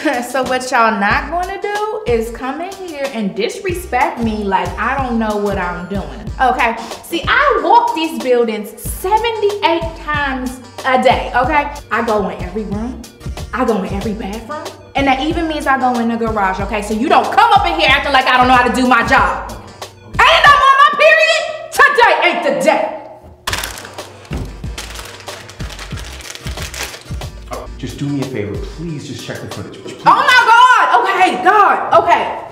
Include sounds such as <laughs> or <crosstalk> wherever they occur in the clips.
<laughs> so what y'all not gonna do is come in here and disrespect me like I don't know what I'm doing. Okay, see I walk these buildings 78 times a day, okay? I go in every room, I go in every bathroom, and that even means I go in the garage, okay? So you don't come up in here acting like I don't know how to do my job. Just do me a favor, please just check the footage. Please. Oh my God, okay, God, okay.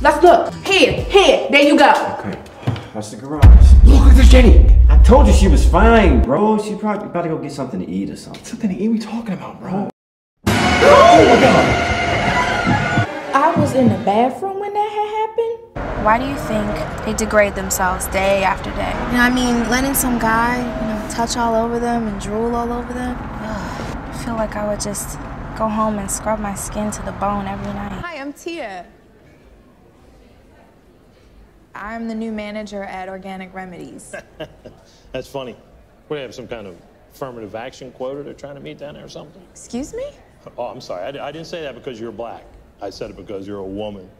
Let's look, here, here, there you go. Okay, that's the garage. Look at this, Jenny. I told you she was fine, bro. She probably about to go get something to eat or something. Something to eat we talking about, bro. Oh I was in the bathroom when that had happened. Why do you think they degrade themselves day after day? You know, I mean, letting some guy, you know, touch all over them and drool all over them. Ugh, I feel like I would just go home and scrub my skin to the bone every night. Hi, I'm Tia. I'm the new manager at Organic Remedies. <laughs> That's funny. We have some kind of affirmative action quota they're trying to meet down there or something? Excuse me? Oh, I'm sorry. I, I didn't say that because you're black. I said it because you're a woman.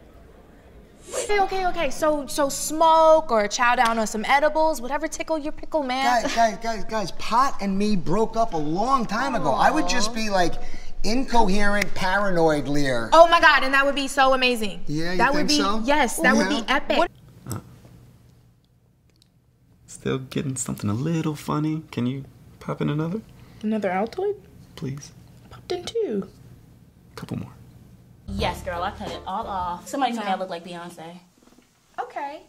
Okay, okay, okay. So, so smoke or chow down on some edibles, whatever tickle your pickle, man. Guys, guys, guys, guys, Pot and me broke up a long time ago. I would just be like incoherent, paranoid Lear. Oh my God, and that would be so amazing. Yeah, you that would be so? yes, that Oh, would be epic. What- uh, Still getting something a little funny. Can you pop in another, Another Altoid? please? Popped in two. couple more. Yes, girl, I cut it all off. Somebody told me I look like Beyonce. Okay.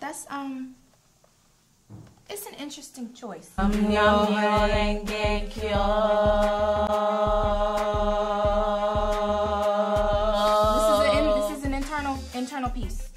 That's um. It's an interesting choice. This is an this is an internal internal piece.